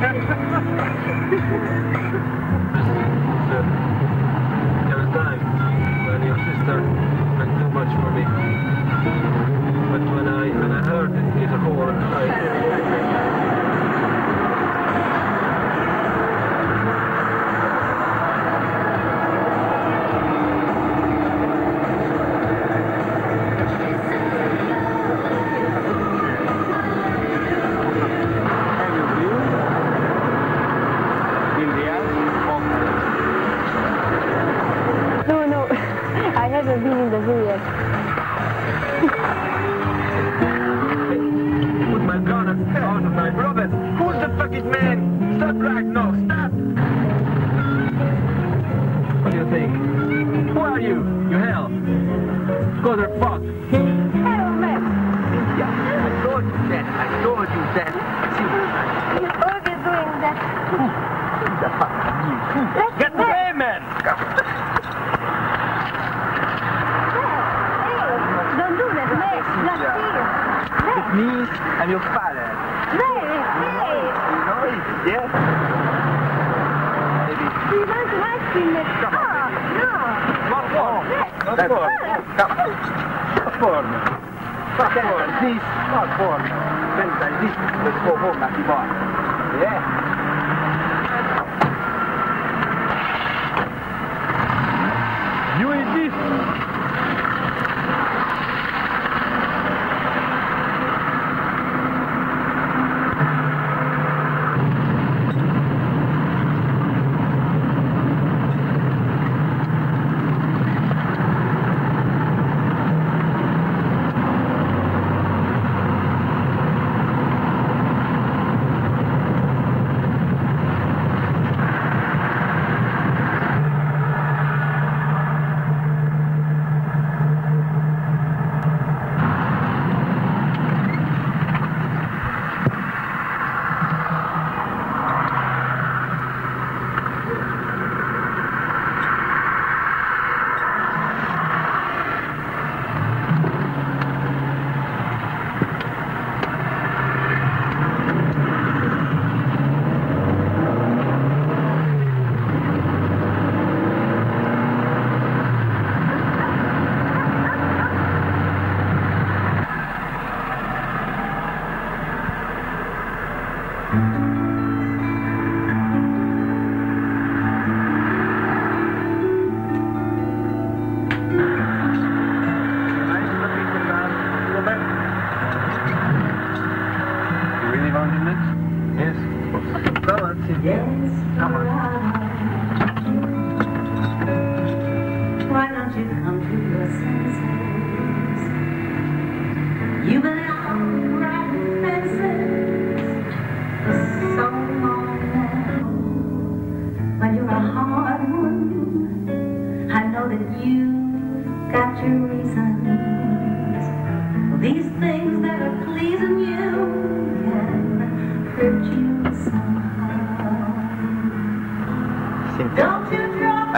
Ha ha ha ha! Get away, man. Don't do that. It means I'm your father. Lei. You know it, yes? Do want to ice cream next Come on, Oh, no. That's for? fine. Come. What for? What for? This. What for? Senta, this. Let's go home, Matty boy. Yeah.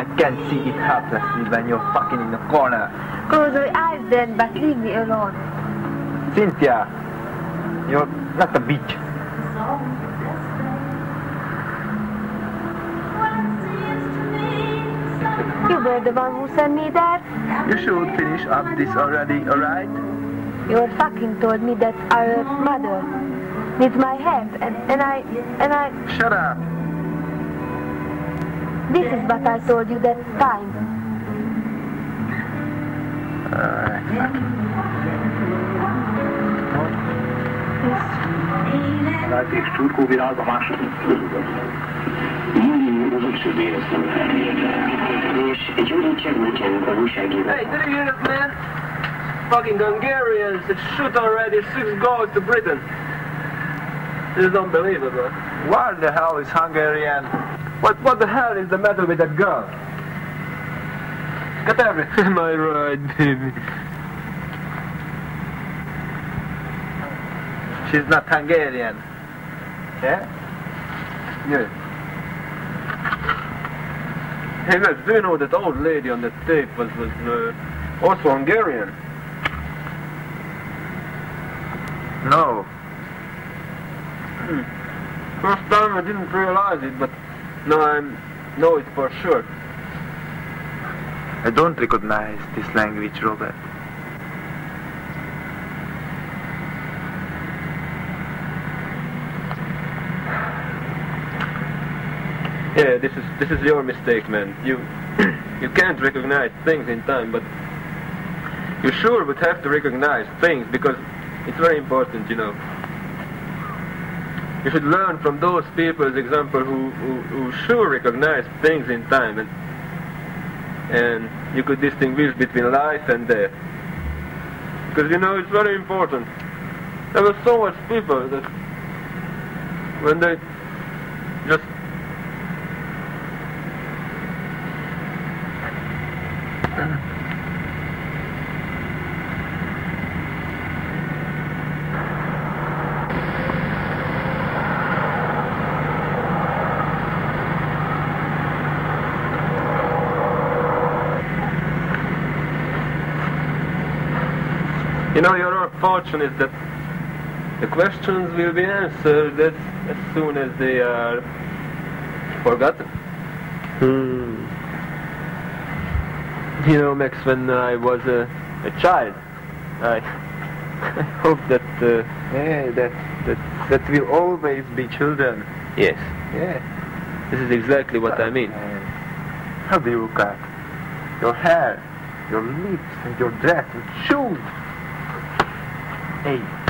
I can't see it helplessly when you're fucking in the corner. Close your eyes then, but leave me alone. Cynthia, you're not a bitch. You were the one who sent me there. You should finish up this already, alright? Your fucking told me that our mother needs my help, and, and I, and I, Shut up. This is what I told you that time. Látték csúrkóvirág a második Mindig először éreztem És egy úri csegmecsen a újságíró. Hey, did you hear that, man? Fucking Hungarians that shoot already six goals to Britain. This is unbelievable. What the hell is Hungarian? What what the hell is the matter with that girl? Got everything. Am I right, baby? She's not Hungarian. Yeah? Yeah. Hey, guys, do you know that old lady on the tape was, was uh, also Hungarian? No. Hmm. First time I didn't realize it, but now I'm know it for sure. I don't recognize this language, Robert. Yeah, this is this is your mistake, man. You you can't recognize things in time, but you sure would have to recognize things because it's very important, you know. You should learn from those people's example who, who, who sure recognize things in time and and you could distinguish between life and death. Because you know it's very important. There were so much people that when they just You know, your fortune is that the questions will be answered as, as soon as they are forgotten. Hmm. You know, Max, when I was a, a child, I, I hope that, uh, Yeah, that, that, that will always be children. yes, Yeah. this is exactly what I mean. How do you look at your hair, your lips, and your dress and shoes? Hey.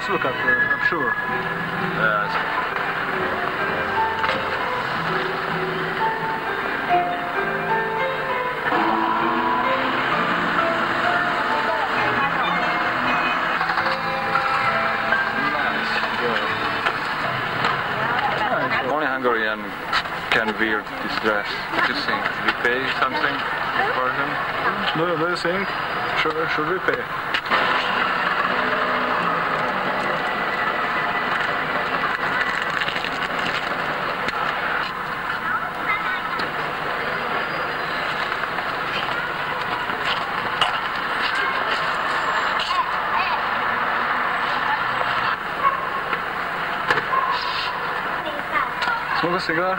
Just look at her, I'm sure. Yes. Nice girl. Only Hungarian can wear this dress. What do you think? We pay something for him? No, do you think? Should, should we pay? сега.